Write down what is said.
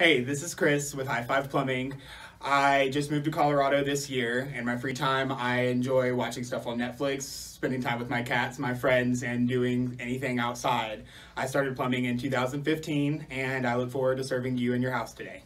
Hey, this is Chris with High Five Plumbing. I just moved to Colorado this year. and my free time, I enjoy watching stuff on Netflix, spending time with my cats, my friends, and doing anything outside. I started plumbing in 2015, and I look forward to serving you in your house today.